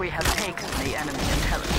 We have taken the enemy intelligence.